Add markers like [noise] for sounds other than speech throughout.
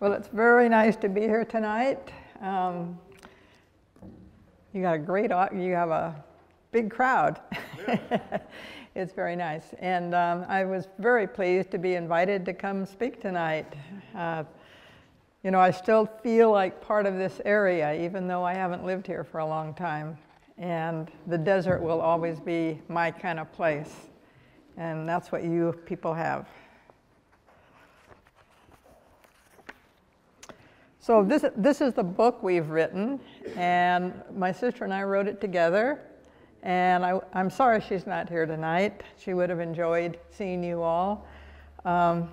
Well, it's very nice to be here tonight. Um, you got a great, you have a big crowd. [laughs] it's very nice. And um, I was very pleased to be invited to come speak tonight. Uh, you know, I still feel like part of this area, even though I haven't lived here for a long time. And the desert will always be my kind of place. And that's what you people have. So this, this is the book we've written, and my sister and I wrote it together. And I, am sorry she's not here tonight. She would have enjoyed seeing you all. Um,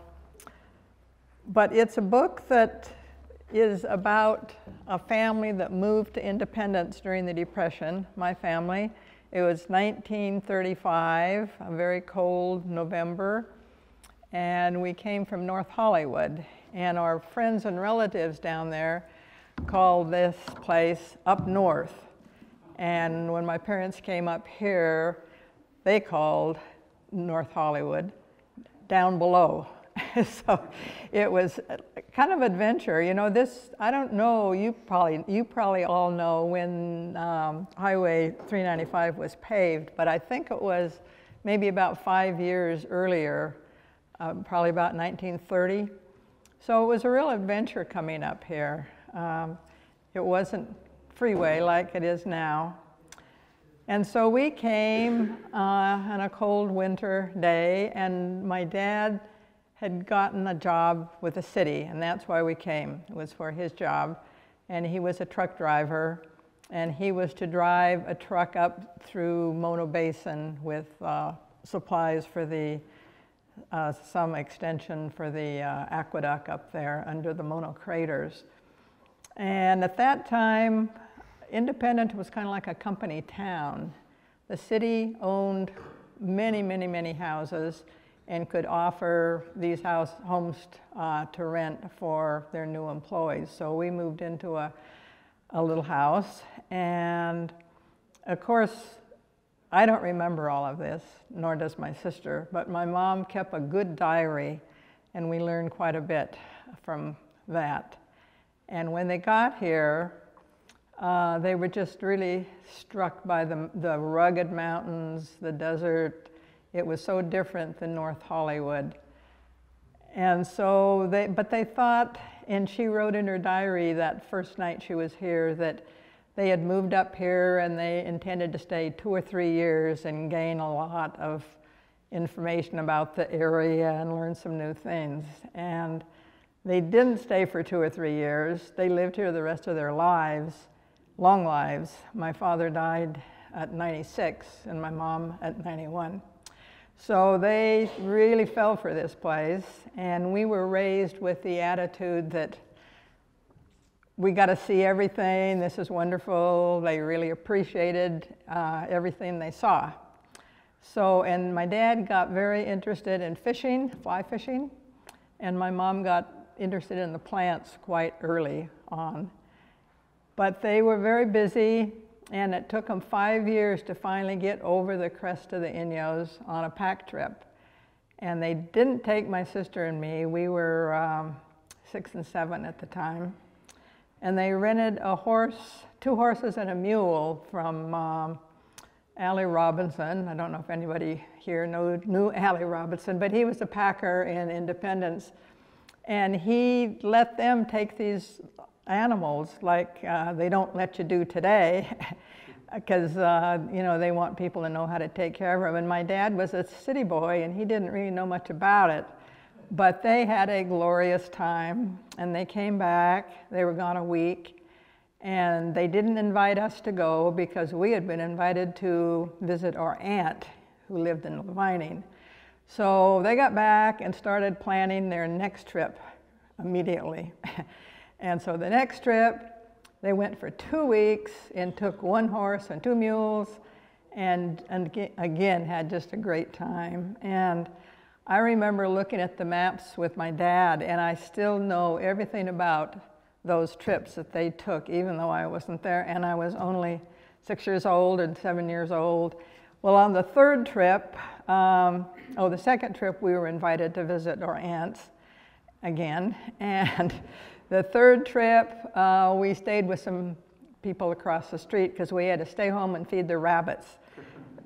but it's a book that is about a family that moved to independence during the Depression, my family. It was 1935, a very cold November, and we came from North Hollywood and our friends and relatives down there called this place up north. And when my parents came up here, they called North Hollywood down below. [laughs] so it was kind of adventure. You know, this, I don't know, you probably, you probably all know when um, Highway 395 was paved, but I think it was maybe about five years earlier, uh, probably about 1930. So it was a real adventure coming up here. Um, it wasn't freeway like it is now. And so we came uh, on a cold winter day, and my dad had gotten a job with the city, and that's why we came. It was for his job. And he was a truck driver, and he was to drive a truck up through Mono Basin with uh, supplies for the uh, some extension for the uh, aqueduct up there under the Mono craters. And at that time, Independence was kind of like a company town. The city owned many, many, many houses and could offer these house, homes uh, to rent for their new employees. So we moved into a, a little house. And of course, I don't remember all of this, nor does my sister, but my mom kept a good diary, and we learned quite a bit from that. And when they got here, uh, they were just really struck by the, the rugged mountains, the desert. It was so different than North Hollywood. And so they, but they thought, and she wrote in her diary that first night she was here that they had moved up here and they intended to stay two or three years and gain a lot of information about the area and learn some new things. And they didn't stay for two or three years. They lived here the rest of their lives, long lives. My father died at 96 and my mom at 91. So they really fell for this place, and we were raised with the attitude that we got to see everything. This is wonderful. They really appreciated uh, everything they saw. So, and my dad got very interested in fishing, fly fishing, and my mom got interested in the plants quite early on. But they were very busy, and it took them five years to finally get over the crest of the Inyos on a pack trip. And they didn't take my sister and me. We were um, six and seven at the time and they rented a horse, two horses and a mule from um, Allie Robinson. I don't know if anybody here know, knew Allie Robinson, but he was a packer in Independence. And he let them take these animals like uh, they don't let you do today [laughs] because uh, you know they want people to know how to take care of them. And my dad was a city boy and he didn't really know much about it. But they had a glorious time and they came back. They were gone a week and they didn't invite us to go because we had been invited to visit our aunt who lived in Vining. So they got back and started planning their next trip immediately. [laughs] and so the next trip, they went for two weeks and took one horse and two mules and, and again had just a great time. And I remember looking at the maps with my dad, and I still know everything about those trips that they took, even though I wasn't there, and I was only six years old and seven years old. Well, on the third trip, um, oh, the second trip, we were invited to visit our aunts. again. [laughs] And the third trip, uh, we stayed with some people across the street because we had to stay home and feed the rabbits.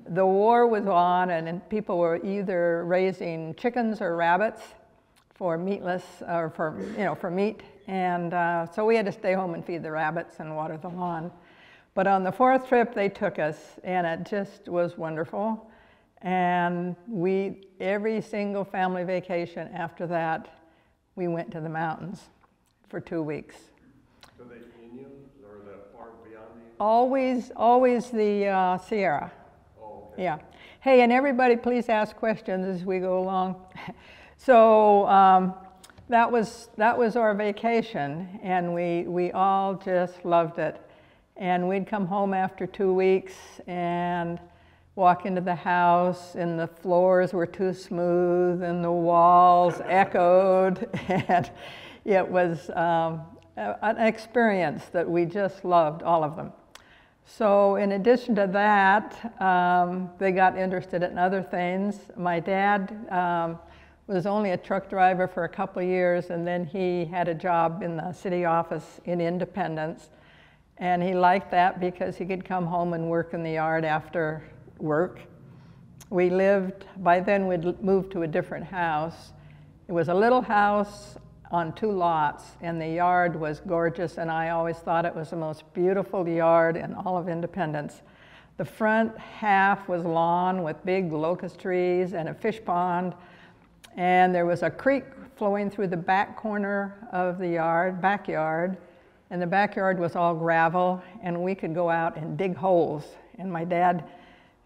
The war was on, and people were either raising chickens or rabbits for meatless or for you know for meat, and uh, so we had to stay home and feed the rabbits and water the lawn. But on the fourth trip, they took us, and it just was wonderful. And we every single family vacation after that, we went to the mountains for two weeks. So they Inyos or the far beyond the Inyos? Always, always the uh, Sierra. Yeah. Hey, and everybody, please ask questions as we go along. [laughs] so um, that was that was our vacation, and we we all just loved it. And we'd come home after two weeks and walk into the house, and the floors were too smooth, and the walls [laughs] echoed, [laughs] and it was um, an experience that we just loved, all of them. So, in addition to that, um, they got interested in other things. My dad um, was only a truck driver for a couple years, and then he had a job in the city office in Independence. And he liked that because he could come home and work in the yard after work. We lived, by then, we'd moved to a different house. It was a little house on two lots, and the yard was gorgeous, and I always thought it was the most beautiful yard in all of Independence. The front half was lawn with big locust trees and a fish pond, and there was a creek flowing through the back corner of the yard, backyard, and the backyard was all gravel, and we could go out and dig holes. And my dad,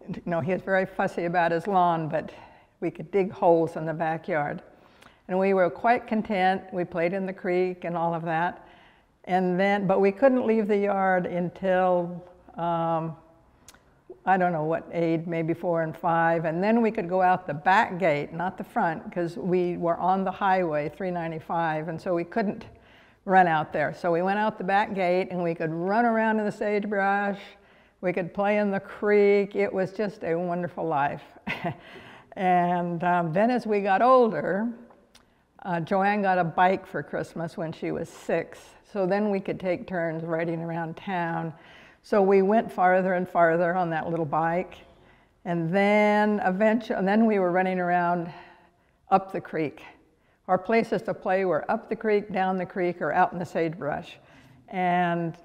you know, he was very fussy about his lawn, but we could dig holes in the backyard. And we were quite content. We played in the creek and all of that. And then, but we couldn't leave the yard until, um, I don't know what age, maybe four and five. And then we could go out the back gate, not the front, because we were on the highway, 395, and so we couldn't run out there. So we went out the back gate and we could run around in the sagebrush. We could play in the creek. It was just a wonderful life. [laughs] and um, then as we got older, uh, Joanne got a bike for Christmas when she was six. So then we could take turns riding around town. So we went farther and farther on that little bike. And then eventually, and then we were running around up the creek. Our places to play were up the creek, down the creek, or out in the sagebrush. And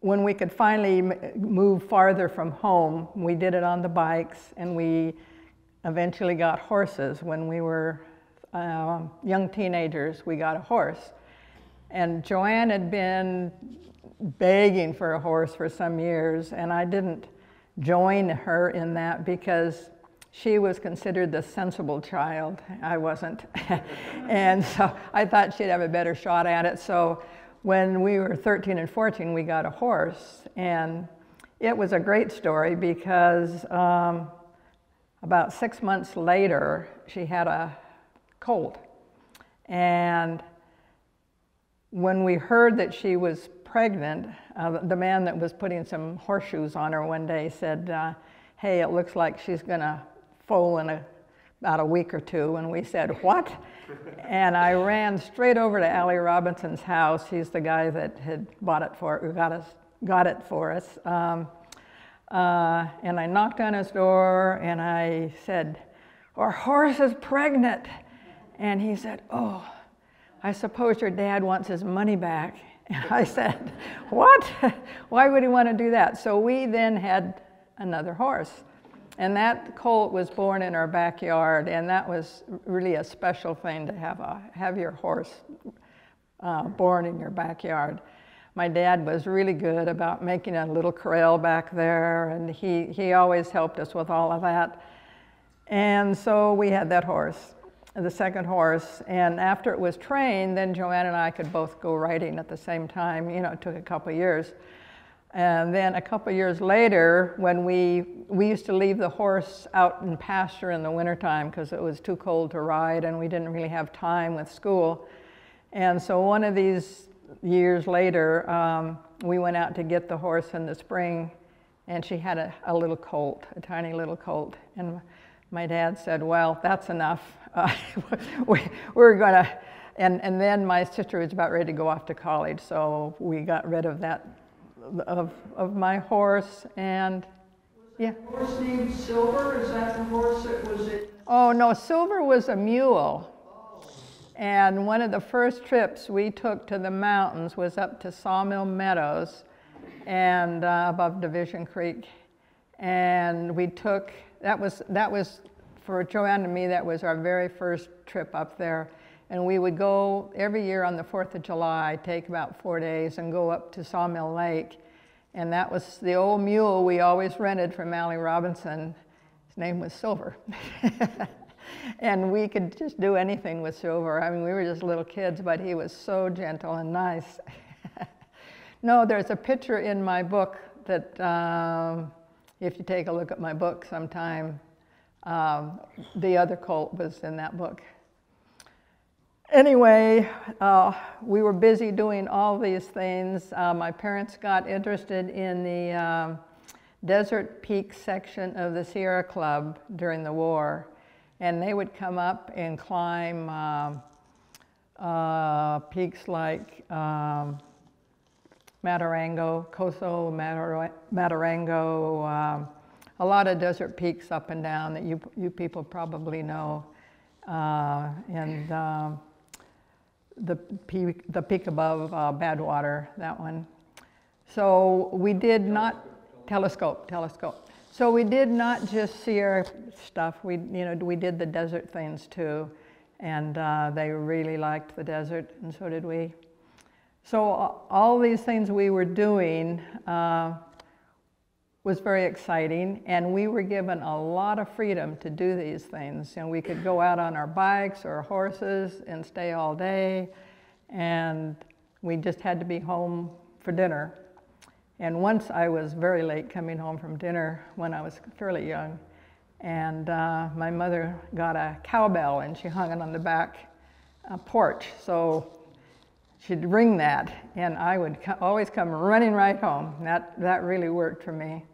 when we could finally move farther from home, we did it on the bikes, and we eventually got horses. When we were uh, young teenagers, we got a horse. And Joanne had been begging for a horse for some years, and I didn't join her in that because she was considered the sensible child. I wasn't. [laughs] and so I thought she'd have a better shot at it. So when we were 13 and 14, we got a horse. And it was a great story because um, about six months later, she had a cold. And when we heard that she was pregnant, uh, the man that was putting some horseshoes on her one day said, uh, Hey, it looks like she's going to foal in a, about a week or two. And we said, What? [laughs] and I ran straight over to Allie Robinson's house. He's the guy that had bought it for, who got, us, got it for us. Um, uh, and I knocked on his door and I said, Our horse is pregnant. And he said, Oh, I suppose your dad wants his money back. [laughs] And I said, What? [laughs] Why would he want to do that? So we then had another horse. And that colt was born in our backyard, and that was really a special thing to have, a, have your horse uh, born in your backyard. My dad was really good about making a little corral back there, and he, he always helped us with all of that. And so we had that horse, the second horse. And after it was trained, then Joanne and I could both go riding at the same time. You know, it took a couple years. And then a couple years later, when we, we used to leave the horse out in pasture in the wintertime because it was too cold to ride and we didn't really have time with school. And so one of these years later, um, we went out to get the horse in the spring and she had a, a little colt, a tiny little colt. And my dad said, Well, that's enough. Uh, [laughs] we, we're going to, and, and then my sister was about ready to go off to college, so we got rid of that, of, of my horse, and, yeah. Horse named Silver, is that the horse that was it? Oh, no, Silver was a mule. And one of the first trips we took to the mountains was up to Sawmill Meadows and uh, above Division Creek. And we took, that was, that was, for Joanne and me, that was our very first trip up there. And we would go every year on the 4th of July, take about four days, and go up to Sawmill Lake. And that was the old mule we always rented from Allie Robinson. His name was Silver. [laughs] and we could just do anything with Silver. I mean, we were just little kids, but he was so gentle and nice. [laughs] no, there's a picture in my book that, um, if you take a look at my book sometime, um, the other cult was in that book. Anyway, uh, we were busy doing all these things. Uh, my parents got interested in the um, Desert Peak section of the Sierra Club during the war and they would come up and climb um, uh, peaks like um, Maturango, Coso Maturango, um, a lot of desert peaks up and down that you, you people probably know. Uh, and um, the, peak, the peak above uh, Badwater, that one. So we did not, telescope, telescope. So we did not just Sierra stuff. We, you know, we did the desert things too, and uh, they really liked the desert, and so did we. So all these things we were doing uh, was very exciting, and we were given a lot of freedom to do these things. Know, we could go out on our bikes or horses and stay all day, and we just had to be home for dinner and once I was very late coming home from dinner when I was fairly young, and uh, my mother got a cowbell and she hung it on the back uh, porch. So she'd ring that, and I would co- always come running right home. That, that really worked for me.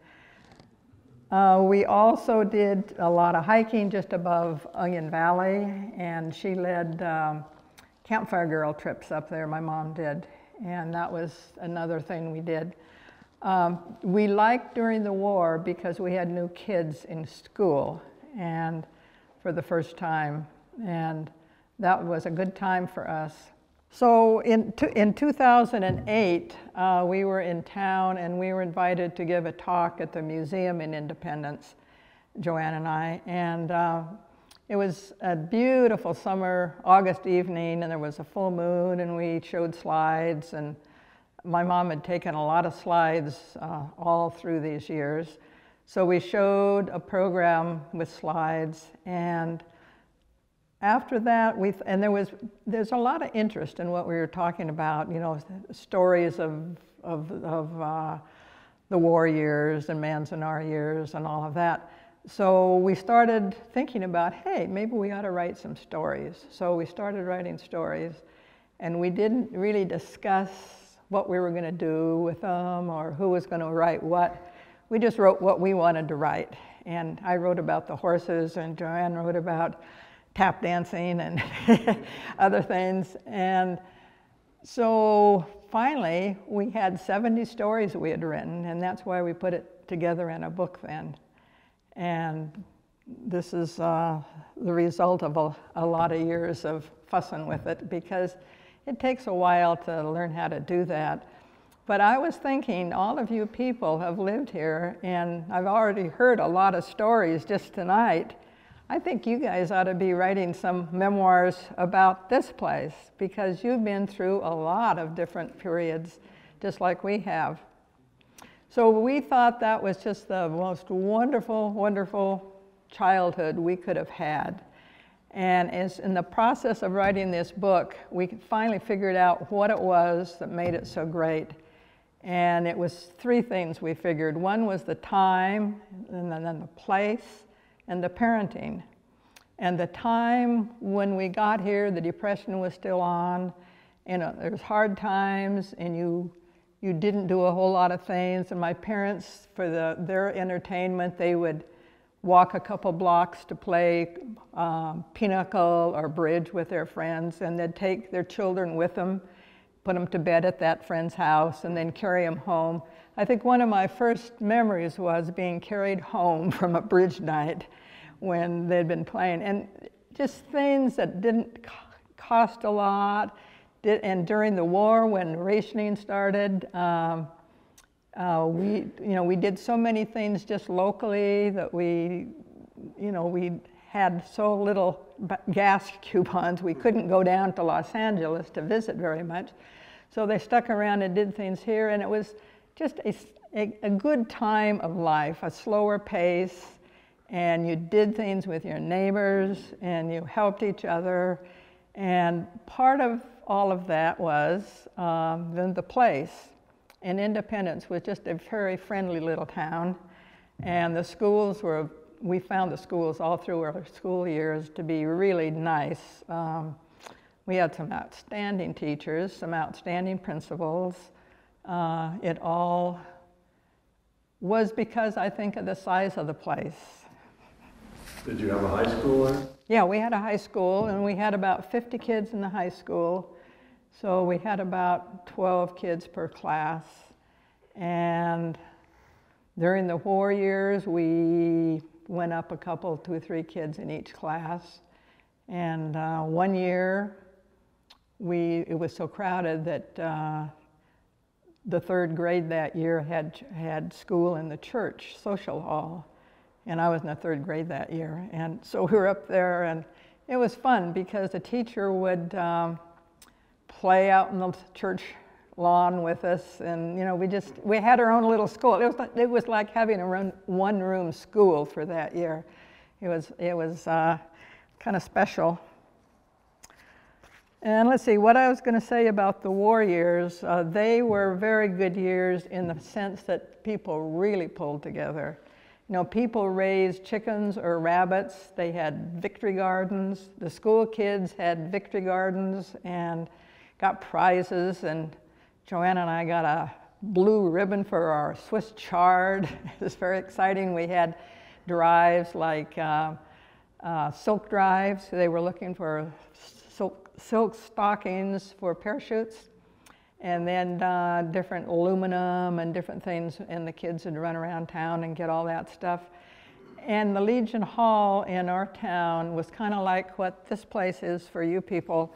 Uh, we also did a lot of hiking just above Onion Valley, and she led um, campfire girl trips up there, my mom did, and that was another thing we did. Um, we liked during the war because we had new kids in school and for the first time, and that was a good time for us. So in, in 2008, uh, we were in town and we were invited to give a talk at the museum in Independence, Joanne and I, and uh, it was a beautiful summer August evening, and there was a full moon, and we showed slides and my mom had taken a lot of slides uh, all through these years. So we showed a program with slides and after that, we and there was there's a lot of interest in what we were talking about. You know, stories of of, of uh, the war years and Manzanar years and all of that. So we started thinking about, hey, maybe we ought to write some stories. So we started writing stories, and we didn't really discuss what we were going to do with them or who was going to write what. We just wrote what we wanted to write. And I wrote about the horses, and Joanne wrote about tap dancing and [laughs] other things. And so finally, we had 70 stories we had written, and that's why we put it together in a book then. And this is uh, the result of a, a lot of years of fussing with it because it takes a while to learn how to do that. But I was thinking, all of you people have lived here, and I've already heard a lot of stories just tonight. I think you guys ought to be writing some memoirs about this place because you've been through a lot of different periods, just like we have. So we thought that was just the most wonderful, wonderful childhood we could have had. And as in the process of writing this book, we finally figured out what it was that made it so great. And it was three things we figured. One was the time, and then the place, and the parenting. And the time when we got here, the depression was still on. You know, there was hard times, and you you didn't do a whole lot of things. And my parents, for the, their entertainment, they would walk a couple blocks to play um, pinochle or bridge with their friends, and they'd take their children with them, put them to bed at that friend's house, and then carry them home. I think one of my first memories was being carried home from a bridge night when they'd been playing, and just things that didn't cost a lot. And during the war, when rationing started, um, uh, we, you know, we did so many things just locally that we, you know, we had so little gas [laughs] coupons, we couldn't go down to Los Angeles to visit very much. So they stuck around and did things here, and it was just a a good time of life, a slower pace, and you did things with your neighbors, and you helped each other. And part of all of that was um, the place and Independence was just a very friendly little town. And the schools were, we found the schools all through our school years to be really nice. Um, we had some outstanding teachers, some outstanding principals. Uh, it all was because I think of the size of the place. Did you have a high school there? Yeah, we had a high school, and we had about 50 kids in the high school. So we had about 12 kids per class. And during the war years, we went up a couple, two or three kids in each class. And uh, one year, we, it was so crowded that uh, the third grade that year had, had school in the church social hall. And I was in the third grade that year. And so we were up there, and it was fun because the teacher would um, play out in the church lawn with us. And, you know, we just, we had our own little school. It was, like- it was like having a run, one room school for that year. It was, it was uh, kind of special. And let's see, what I was going to say about the war years, uh, they were very good years in the sense that people really pulled together. You know, people raised chickens or rabbits, they had victory gardens. The school kids had victory gardens and got prizes. And Joanna and I got a blue ribbon for our Swiss chard. [laughs] it was very exciting. We had drives like uh, uh, silk drives. They were looking for silk, stockings for parachutes, and then uh, different aluminum and different things. And the kids would run around town and get all that stuff. And the Legion Hall in our town was kind of like what this place is for you people.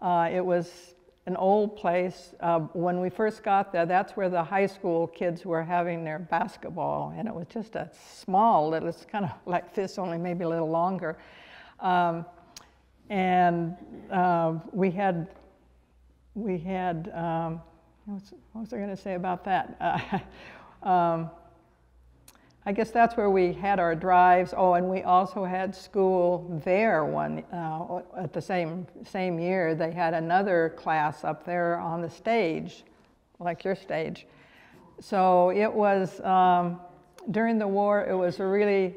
Uh, it was an old place. Uh, when we first got there, that's where the high school kids were having their basketball, and it was just a small little, it's kind of [laughs] like this, only maybe a little longer. Um, and uh, we had, we had, um, what was I going to say about that? Uh, [laughs] um, I guess that's where we had our drives. Oh, and we also had school there one uh, at the same same year. They had another class up there on the stage, like your stage. So it was um, during the war. It was really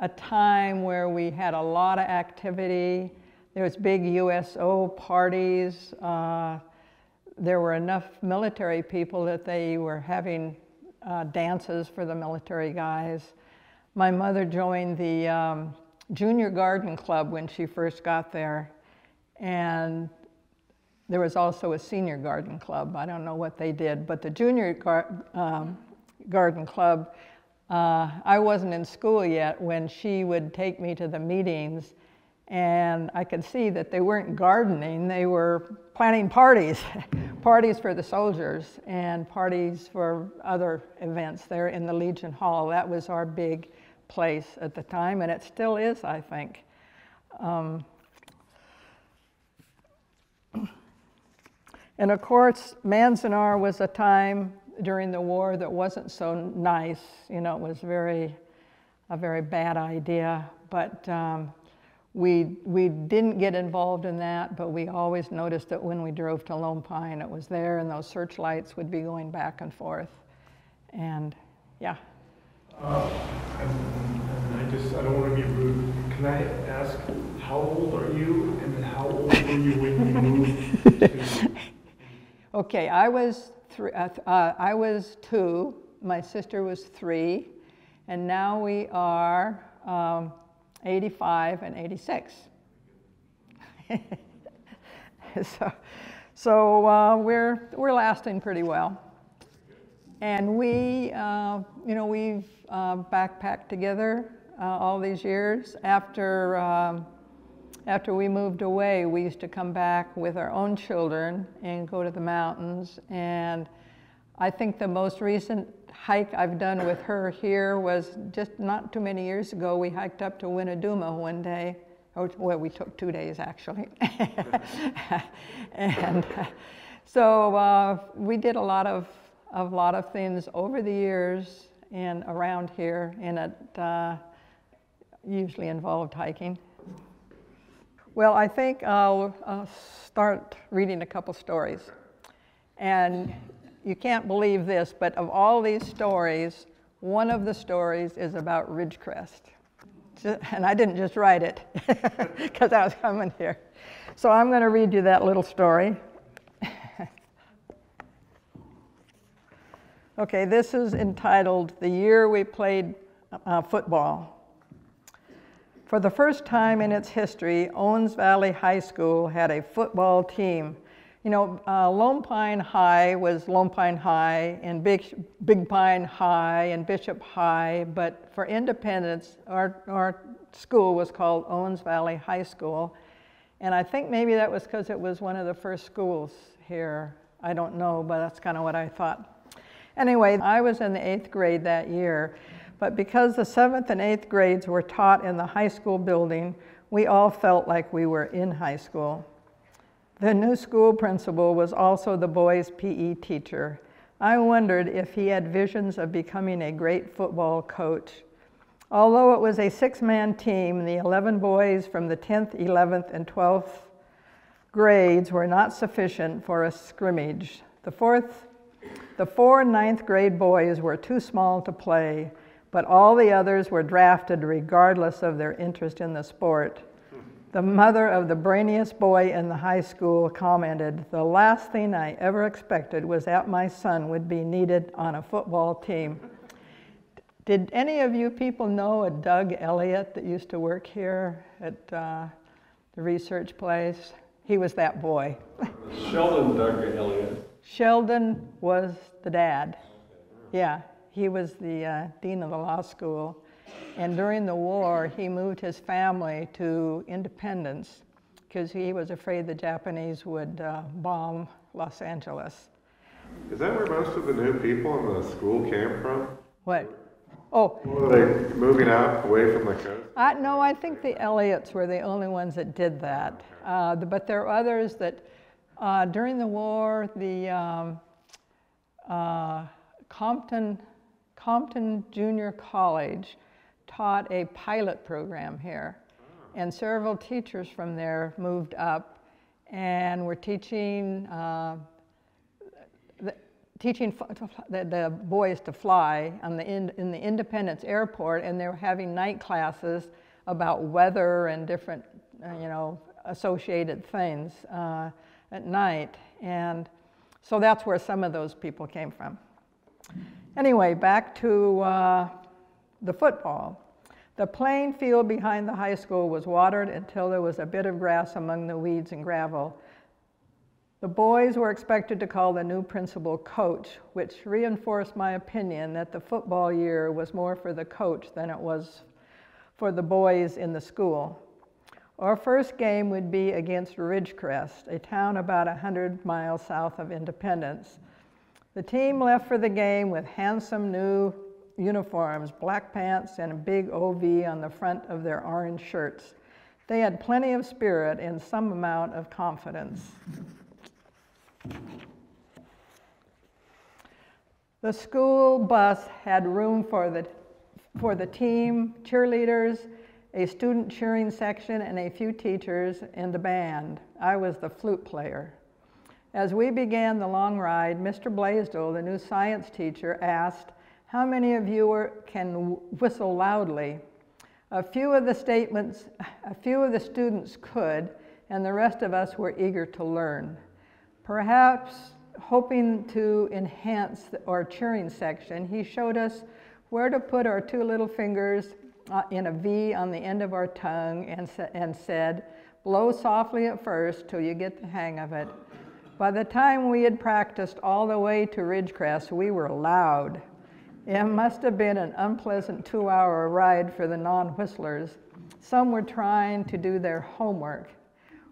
a time where we had a lot of activity. There was big USO parties. Uh, there were enough military people that they were having uh, dances for the military guys. My mother joined the um, junior garden club when she first got there, and there was also a senior garden club. I don't know what they did, but the junior gar- um, garden club, uh, I wasn't in school yet when she would take me to the meetings, and I could see that they weren't gardening, they were planning parties, [laughs] parties for the soldiers and parties for other events there in the Legion Hall. That was our big place at the time, and it still is, I think. Um, [clears throat] and of course, Manzanar was a time during the war that wasn't so nice. You know, it was very, a very bad idea. But um, we, we didn't get involved in that, but we always noticed that when we drove to Lone Pine, it was there, and those searchlights would be going back and forth. And yeah. Uh, and, and I just, I don't want to be rude. Can I ask, how old are you and how old were you when you moved to? Okay, I was three, uh, uh, I was two, my sister was three, and now we are um, 85 and 86. [laughs] so so uh, we're, we're lasting pretty well. And we, uh, you know, we've uh, backpacked together uh, all these years. After, um, after we moved away, we used to come back with our own children and go to the mountains. And I think the most recent hike I've done with her here was just not too many years ago. We hiked up to Winnedumah one day. Oh, well, we took two days actually. [laughs] and so uh, we did a lot of a lot of things over the years and around here, and it uh, usually involved hiking. Well, I think I'll, I'll start reading a couple stories. And you can't believe this, but of all these stories, one of the stories is about Ridgecrest. And I didn't just write it [laughs] because I was coming here. So I'm going to read you that little story. [laughs] okay, this is entitled The Year We Played uh, Football. For the first time in its history, Owens Valley High School had a football team you know, uh, Lone Pine High was Lone Pine High and Big, Big Pine High and Bishop High, but for independence, our, our school was called Owens Valley High School. And I think maybe that was because it was one of the first schools here. I don't know, but that's kind of what I thought. Anyway, I was in the eighth grade that year, but because the seventh and eighth grades were taught in the high school building, we all felt like we were in high school. The new school principal was also the boys' PE teacher. I wondered if he had visions of becoming a great football coach. Although it was a six man team, the 11 boys from the 10th, 11th, and 12th grades were not sufficient for a scrimmage. The, fourth, the four ninth grade boys were too small to play, but all the others were drafted regardless of their interest in the sport. The mother of the brainiest boy in the high school commented, The last thing I ever expected was that my son would be needed on a football team. Did any of you people know a Doug Elliott that used to work here at uh, the research place? He was that boy. Sheldon Doug Elliott. Sheldon was the dad. Yeah, he was the uh, dean of the law school. And during the war, he moved his family to Independence because he was afraid the Japanese would uh, bomb Los Angeles. Is that where most of the new people in the school came from? What? Oh. Were they moving out away from the coast? Uh, no, I think the Elliots were the only ones that did that. Uh, but there are others that, uh, during the war, the um, uh, Compton, Compton Junior College taught a pilot program here. And several teachers from there moved up and were teaching, uh, the, teaching the, the, boys to fly on the in, in the Independence Airport, and they were having night classes about weather and different, uh, you know, associated things uh, at night. And so that's where some of those people came from. Anyway, back to uh, the football. The playing field behind the high school was watered until there was a bit of grass among the weeds and gravel. The boys were expected to call the new principal coach, which reinforced my opinion that the football year was more for the coach than it was for the boys in the school. Our first game would be against Ridgecrest, a town about 100 miles south of Independence. The team left for the game with handsome new uniforms, black pants, and a big OV on the front of their orange shirts. They had plenty of spirit and some amount of confidence. The school bus had room for the, for the team, cheerleaders, a student cheering section, and a few teachers, and the band. I was the flute player. As we began the long ride, Mr. Blaisdell, the new science teacher, asked, how many of you are, can whistle loudly? A few of the statements, a few of the students could, and the rest of us were eager to learn. Perhaps hoping to enhance our cheering section, he showed us where to put our two little fingers uh, in a V on the end of our tongue and, and said, Blow softly at first till you get the hang of it. By the time we had practiced all the way to Ridgecrest, we were loud. It must have been an unpleasant two hour ride for the non whistlers. Some were trying to do their homework.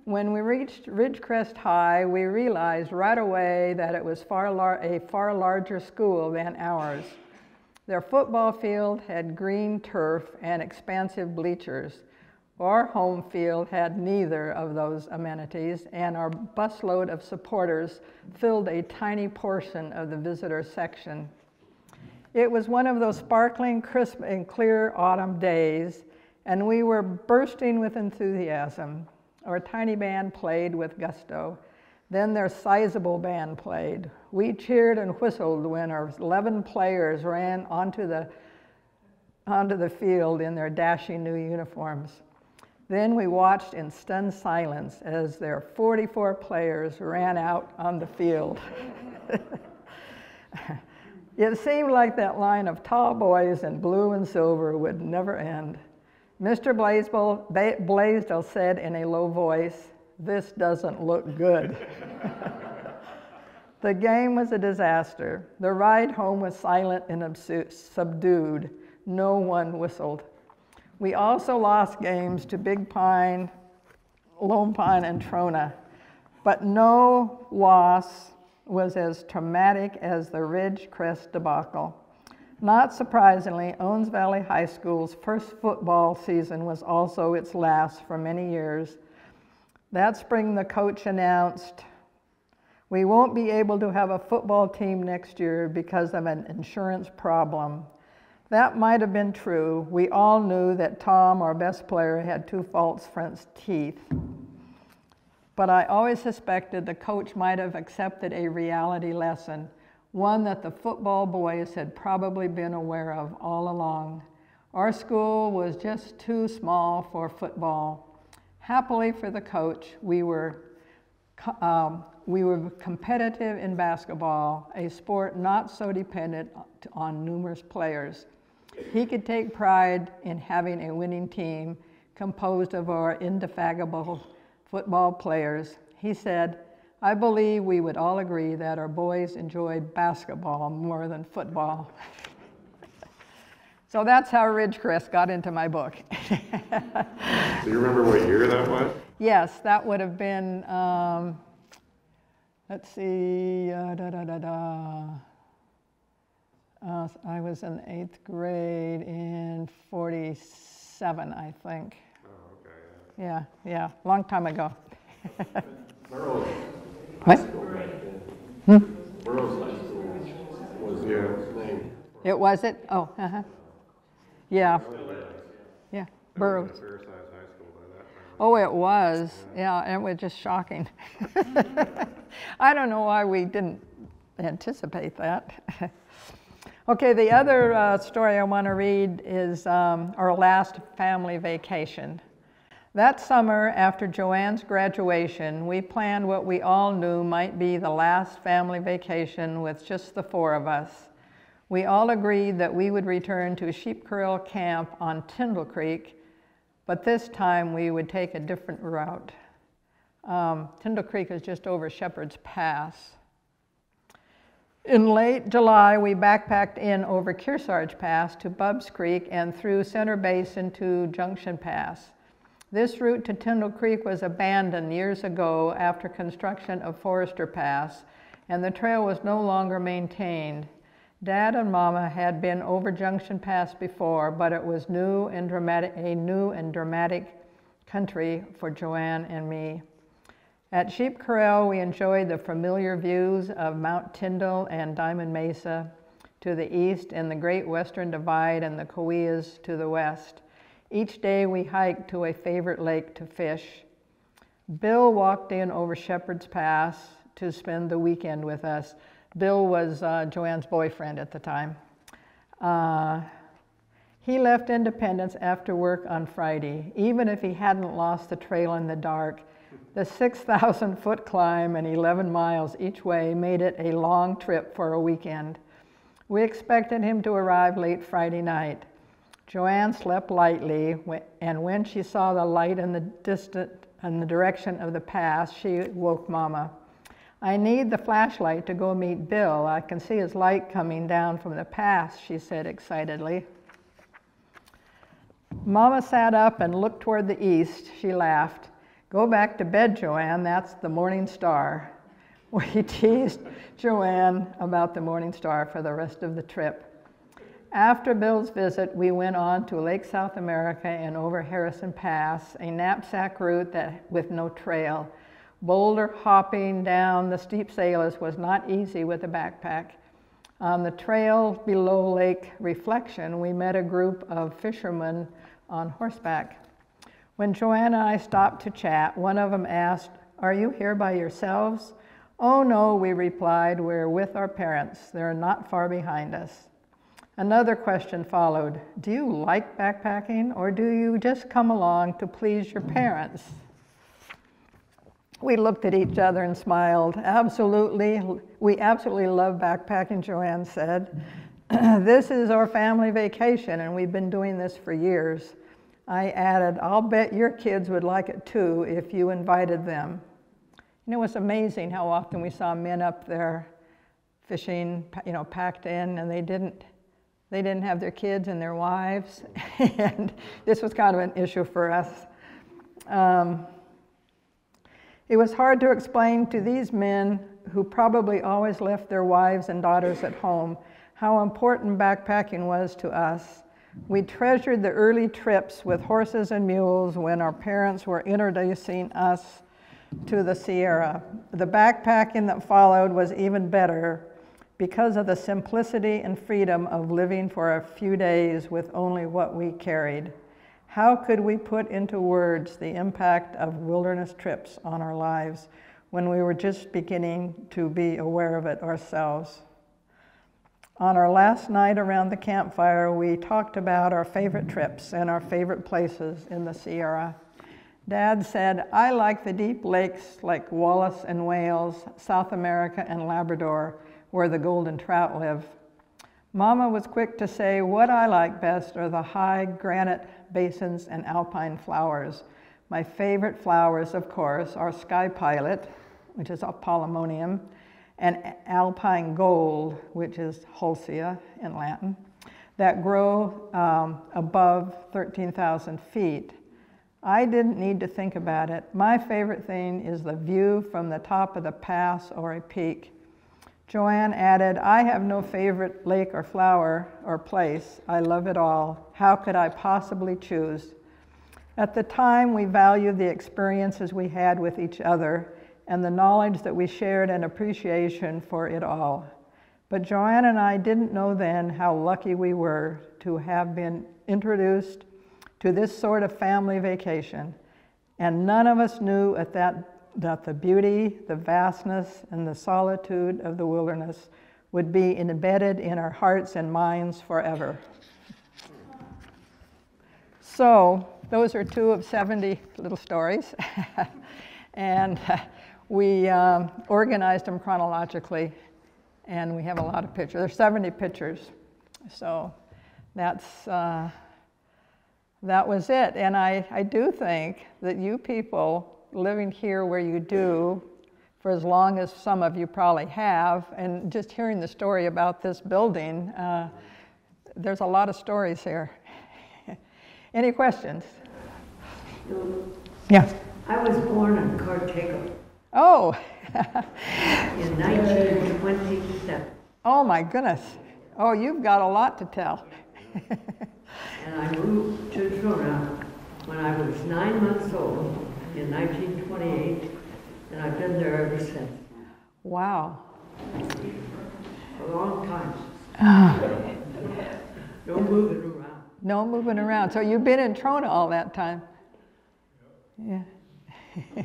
When we reached Ridgecrest High, we realized right away that it was far lar- a far larger school than ours. Their football field had green turf and expansive bleachers. Our home field had neither of those amenities, and our busload of supporters filled a tiny portion of the visitor section. It was one of those sparkling, crisp, and clear autumn days, and we were bursting with enthusiasm. Our tiny band played with gusto. Then their sizable band played. We cheered and whistled when our 11 players ran onto the, onto the field in their dashing new uniforms. Then we watched in stunned silence as their 44 players ran out on the field. [laughs] it seemed like that line of tall boys in blue and silver would never end. Mr. Blaisdell, Blaisdell said in a low voice, This doesn't look good. [laughs] the game was a disaster. The ride home was silent and subdued. No one whistled. We also lost games to Big Pine, Lone Pine, and Trona, but no loss was as traumatic as the Ridgecrest debacle. Not surprisingly, Owens Valley High School's first football season was also its last for many years. That spring, the coach announced, We won't be able to have a football team next year because of an insurance problem. That might have been true. We all knew that Tom, our best player, had two false front teeth. But I always suspected the coach might have accepted a reality lesson, one that the football boys had probably been aware of all along. Our school was just too small for football. Happily for the coach, we were, um, we were competitive in basketball, a sport not so dependent on numerous players. He could take pride in having a winning team composed of our indefatigable football players. He said, I believe we would all agree that our boys enjoy basketball more than football. so that's how Ridgecrest got into my book. [laughs] Do you remember what year that was? Yes, that would have been, um, let's see, uh, da da da da. Uh, I was in eighth grade in 47, I think. Okay, Yeah, yeah, long time ago. Burroughs What? High School back then. Burroughs High School was the name. It was it? Oh, uh-huh. Yeah. Yeah, Burroughs. High school by that. Oh, it was. Yeah, it was just shocking. [laughs] I don't know why we didn't anticipate that. [laughs] okay, the other uh, story I want to read is um, our last family vacation. That summer, after Joanne's graduation, we planned what we all knew might be the last family vacation with just the four of us. We all agreed that we would return to Sheep Corral Camp on Tyndall Creek, but this time we would take a different route. Um, Tyndall Creek is just over Shepherd's Pass. In late July, we backpacked in over Kearsarge Pass to Bubbs Creek and through Center Basin to Junction Pass. This route to Tyndall Creek was abandoned years ago after construction of Forester Pass, and the trail was no longer maintained. Dad and Mama had been over Junction Pass before, but it was new and dramatic, a new and dramatic country for Joanne and me. At Sheep Corral, we enjoyed the familiar views of Mount Tyndall and Diamond Mesa to the east and the Great Western Divide and the Kaweahs to the west. Each day we hiked to a favorite lake to fish. Bill walked in over Shepherd's Pass to spend the weekend with us. Bill was uh, Joanne's boyfriend at the time. Uh, he left Independence after work on Friday. Even if he hadn't lost the trail in the dark, the 6,000 foot climb and 11 miles each way made it a long trip for a weekend. We expected him to arrive late Friday night. Joanne slept lightly, and when she saw the light in the distant in the direction of the pass, she woke Mama. I need the flashlight to go meet Bill. I can see his light coming down from the pass, she said excitedly. Mama sat up and looked toward the east. She laughed. Go back to bed, Joanne. That's the morning star. [laughs] We teased Joanne about the morning star for the rest of the trip. After Bill's visit, we went on to Lake South America and over Harrison Pass, a knapsack route that, with no trail. Boulder hopping down the steep sailors was not easy with a backpack. On the trail below Lake Reflection, we met a group of fishermen on horseback. When Joanne and I stopped to chat, one of them asked, Are you here by yourselves? Oh no, we replied, we're with our parents. They're not far behind us. Another question followed Do you like backpacking or do you just come along to please your parents? We looked at each other and smiled. Absolutely, we absolutely love backpacking, Joanne said. [clears throat] this is our family vacation and we've been doing this for years. I added, I'll bet your kids would like it too if you invited them. You know, it's amazing how often we saw men up there fishing, you know, packed in, and they didn't, they didn't have their kids and their wives, [laughs] and this was kind of an issue for us. Um, it was hard to explain to these men who probably always left their wives and daughters at home how important backpacking was to us. We treasured the early trips with horses and mules when our parents were introducing us to the Sierra. The backpacking that followed was even better because of the simplicity and freedom of living for a few days with only what we carried. How could we put into words the impact of wilderness trips on our lives when we were just beginning to be aware of it ourselves? On our last night around the campfire, we talked about our favorite trips and our favorite places in the Sierra. Dad said, I like the deep lakes like Wallace and Wales, South America and Labrador, where the golden trout live. Mama was quick to say, What I like best are the high granite basins and alpine flowers. My favorite flowers, of course, are sky pilot, which is a polemonium, and alpine gold, which is hulsea in Latin, that grow um, above 13,000 feet. I didn't need to think about it. My favorite thing is the view from the top of the pass or a peak. Joanne added, I have no favorite lake or flower or place. I love it all. How could I possibly choose? At the time, we valued the experiences we had with each other and the knowledge that we shared and appreciation for it all. But Joanne and I didn't know then how lucky we were to have been introduced to this sort of family vacation. And none of us knew at that that the beauty, the vastness, and the solitude of the wilderness would be embedded in our hearts and minds forever. So, those are two of 70 little stories. [laughs] and uh, we um, organized them chronologically, and we have a lot of pictures. There's 70 pictures. So, that's. Uh, that was it. And I, I do think that you people living here where you do, for as long as some of you probably have, and just hearing the story about this building, uh, there's a lot of stories here. [laughs] Any questions? No. Yeah. I was born in Cartago Oh, [laughs] in 1927, oh my goodness. Oh, you've got a lot to tell. and I moved to Trona when I was nine months old in 1928, and I've been there ever since. wow. A long time. [sighs] No moving around. No moving around. So you've been in Trona all that time? Yeah. [laughs]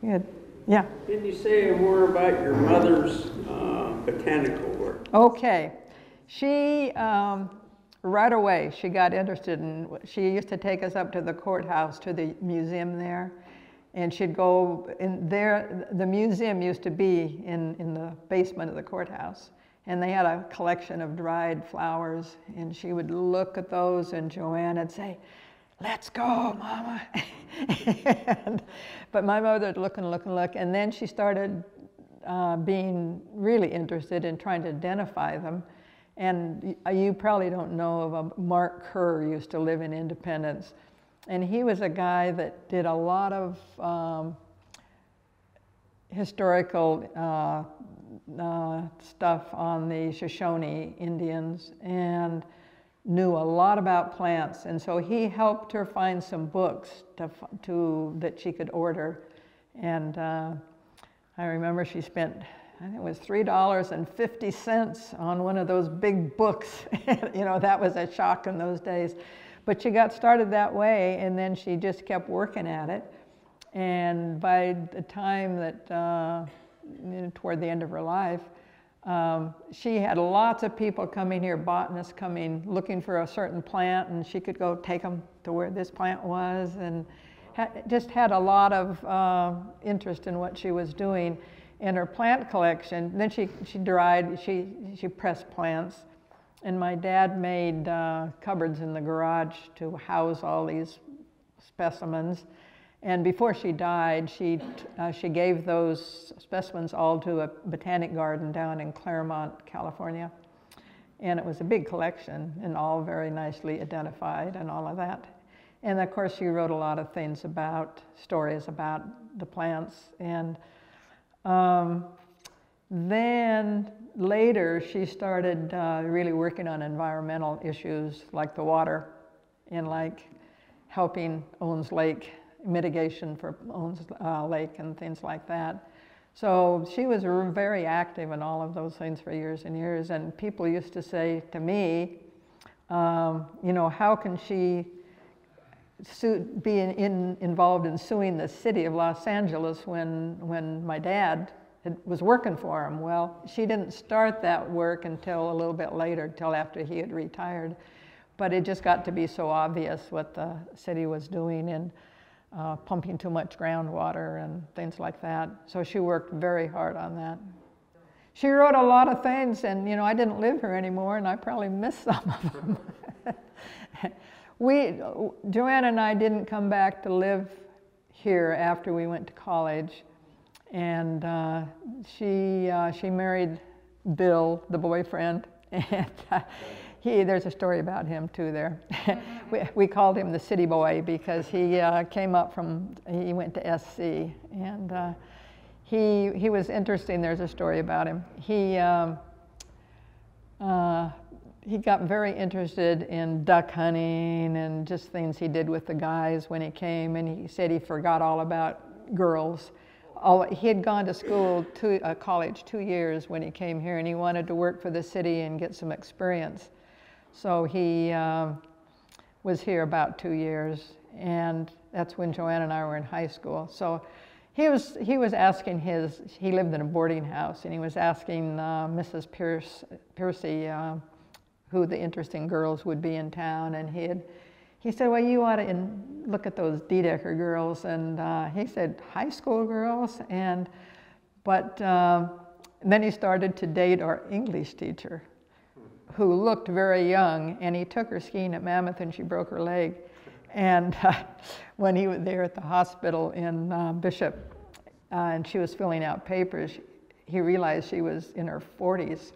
Good. Yeah. Can you say more about your mother's uh, botanical work? Okay. She, um, right away, she got interested in, she used to take us up to the courthouse, to the museum there. And she'd go in there, the museum used to be in, in the basement of the courthouse. and they had a collection of dried flowers, and she would look at those, and Joanne would say, let's go, mama. [laughs] and, but my mother would look and look and look, and then she started uh, being really interested in trying to identify them. And you probably don't know of a Mark Kerr used to live in Independence. And he was a guy that did a lot of um, historical uh, uh, stuff on the Shoshone Indians and knew a lot about plants. And so he helped her find some books to, to, that she could order. And uh, I remember she spent, I think it was $3.50 on one of those big books. [laughs] you know, that was a shock in those days. But she got started that way, and then she just kept working at it. And by the time that, uh, you know, toward the end of her life, um, she had lots of people coming here, botanists coming, looking for a certain plant, and she could go take them to where this plant was, and ha- just had a lot of uh, interest in what she was doing in her plant collection. Then she, she dried, she, she pressed plants, and my dad made uh, cupboards in the garage to house all these specimens. And before she died, she, uh, she gave those specimens all to a botanic garden down in Claremont, California. And it was a big collection and all very nicely identified and all of that. And of course, she wrote a lot of things about, stories about the plants. And um, then later, she started uh, really working on environmental issues like the water and like helping Owens Lake mitigation for Owens uh, Lake and things like that. So she was very active in all of those things for years and years. And people used to say to me, um, you know, how can she be in, in, involved in suing the city of Los Angeles when, when my dad had, was working for him? Well, she didn't start that work until a little bit later, until after he had retired. But it just got to be so obvious what the city was doing and uh, pumping too much groundwater and things like that. So she worked very hard on that. She wrote a lot of things, and you know, I didn't live here anymore, and I probably missed [laughs] some of them. [laughs] we, Joanne and I didn't come back to live here after we went to college, and uh, she uh, she married Bill, the boyfriend, [laughs] and uh, he there's a story about him too there. [laughs] we, we called him the city boy because he uh, came up from he went to SC and. Uh, he, he was interesting. There's a story about him. He, um, uh, he got very interested in duck hunting and just things he did with the guys when he came. And he said he forgot all about girls. He had gone to school, to uh, college, two years when he came here, and he wanted to work for the city and get some experience. So he um, was here about two years, and that's when Joanne and I were in high school. So he was, he was asking his, he lived in a boarding house, and he was asking uh, Mrs. Pierce, Piercy uh, who the interesting girls would be in town, and he had, he said, well, you ought to in, look at those DeDecker girls, and uh, he said, high school girls, and, but um, then he started to date our English teacher, who looked very young, and he took her skiing at Mammoth, and she broke her leg. And uh, [laughs] when he was there at the hospital in uh, Bishop, uh, and she was filling out papers, he realized she was in her 40s,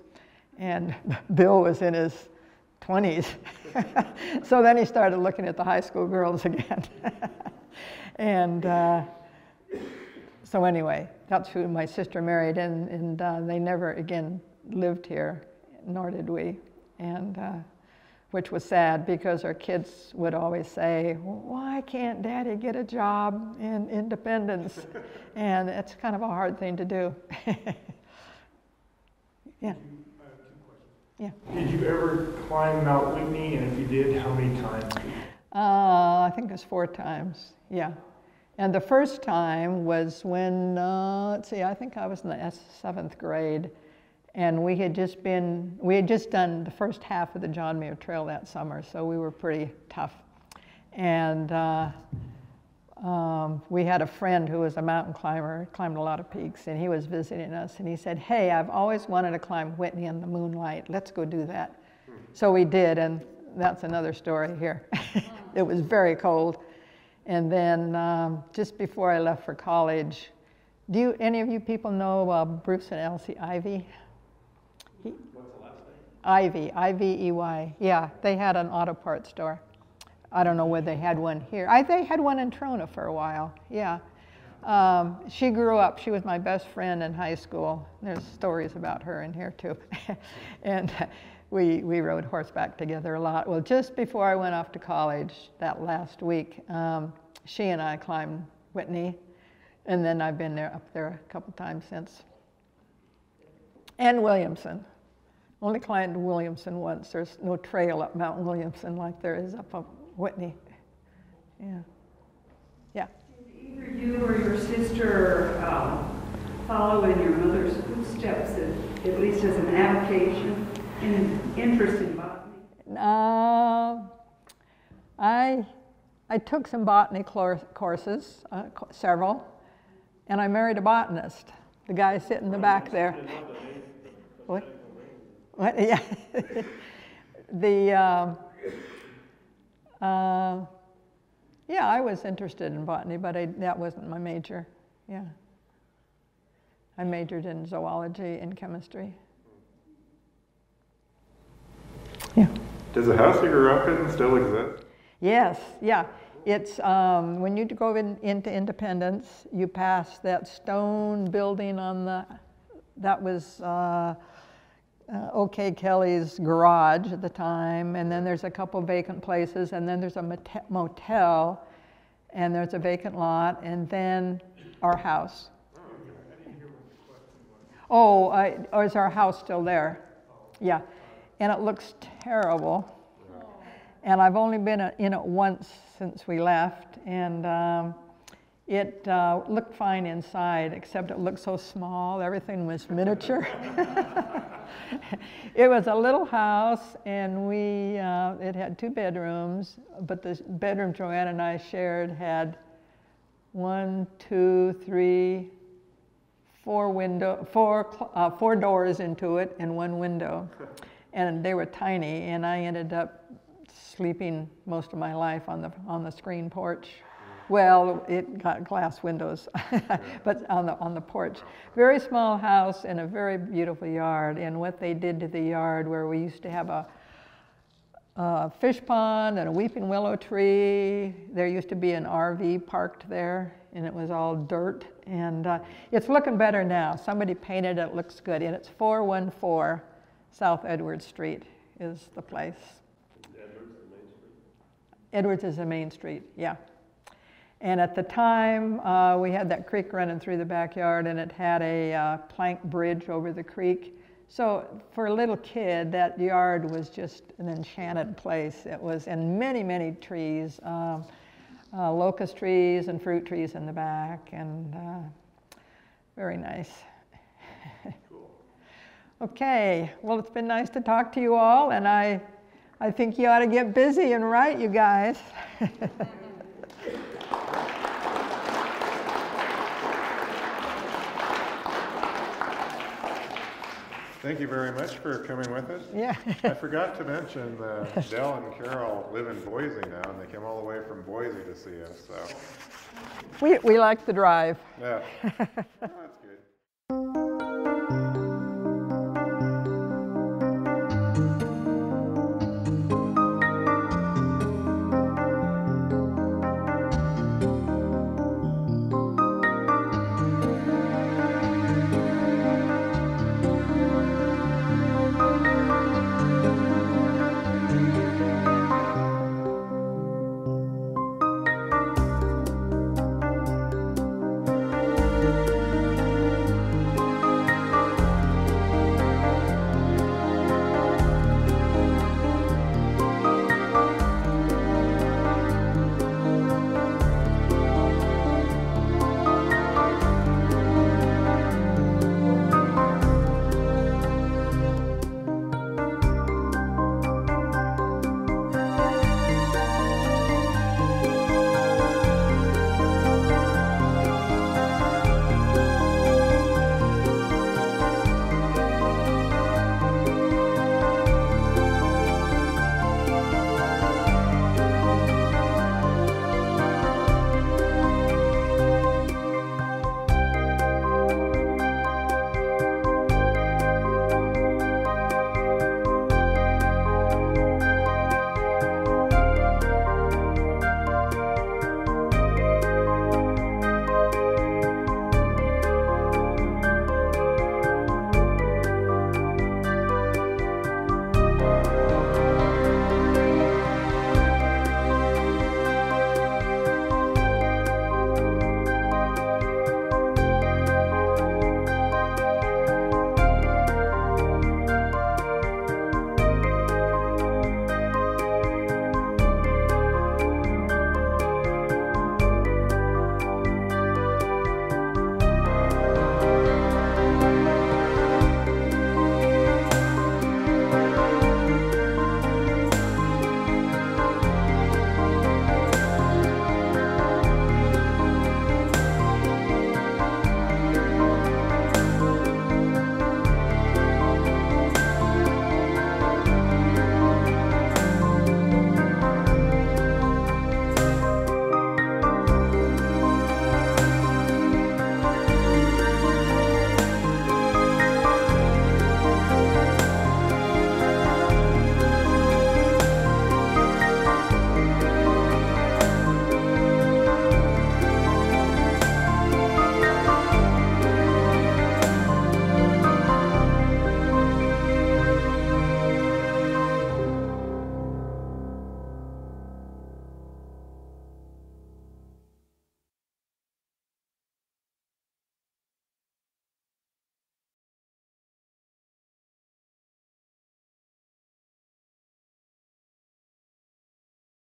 and [laughs] Bill was in his 20s. [laughs] so then he started looking at the high school girls [laughs] again. and uh, so anyway, that's who my sister married, and, and uh, they never again lived here, nor did we. And uh, which was sad because our kids would always say, Why can't daddy get a job in Independence? and it's kind of a hard thing to do. [laughs] yeah. Yeah. Did you ever climb Mount Whitney? And if you did, how many times? Uh, I think it was four times. Yeah. And the first time was when, uh, let's see, I think I was in the seventh grade. And we had just been, we had just done the first half of the John Muir Trail that summer, so we were pretty tough. And uh, uh, um, we had a friend who was a mountain climber, climbed a lot of peaks, and he was visiting us, and he said, "Hey, I've always wanted to climb Whitney in the moonlight. Let's go do that." So we did, and that's another story here. [laughs] it was very cold, and then um, just before I left for college, do you, any of you people know uh, Bruce and Elsie Ivy? What's the last name? Ivy, I-V-E-Y. Yeah, they had an auto parts store. I don't know whether they had one here. I, they had one in Trona for a while, yeah. Um, she grew up, she was my best friend in high school. There's stories about her in here too. [laughs] and we, we rode horseback together a lot. Well, just before I went off to college that last week, um, she and I climbed Whitney, and then I've been there up there a couple times since. And Williamson. Only climbed Williamson once. There's no trail up Mount Williamson like there is up, up Whitney. Yeah. Yeah. Did either you or your sister um, follow in your mother's footsteps, at, at least as an avocation and interest in botany? Uh, I, I took some botany courses, uh, several, and I married a botanist. The guy sitting in the back there. What? What? [laughs] Yeah. [laughs] the, um, uh, yeah, I was interested in botany, but I, that wasn't my major. Yeah. I majored in zoology and chemistry. Yeah. Does the house you grew up in still exist? Yes, yeah. It's um, when you go in, into Independence, you pass that stone building on the, that was uh, uh, OK Kelly's garage at the time, and then there's a couple vacant places, and then there's a motel, and there's a vacant lot, and then our house. Oh, uh, or is our house still there? Yeah, and it looks terrible. And I've only been in it once since we left, and um, it uh, looked fine inside, except it looked so small. Everything was miniature. [laughs] it was a little house, and we uh, it had two bedrooms, but the bedroom Joanne and I shared had one, two, three, four window, four, uh, four doors into it, and one window, and they were tiny. And I ended up sleeping most of my life on the on the screen porch. Well, it got glass windows, [laughs] but on the on the porch. Very small house and a very beautiful yard. And what they did to the yard, where we used to have a, a fish pond and a weeping willow tree. There used to be an RV parked there, and it was all dirt. And uh, it's looking better now. Somebody painted it. Looks good. And it's 414 South Edward Street is the place. Edwards is the main street? Edwards is the main street, yeah. And at the time, uh, we had that creek running through the backyard, and it had a uh, plank bridge over the creek. So for a little kid, that yard was just an enchanted place. It was, in many, many trees, um, uh, locust trees and fruit trees in the back, and uh, very nice. [laughs] okay, well, it's been nice to talk to you all, and I, I think you ought to get busy and write, you guys. [laughs] Thank you very much for coming with us. yeah. I forgot to mention that Dell and Carol live in Boise now, and they came all the way from Boise to see us, so, We, we like the drive. yeah. [laughs] Good.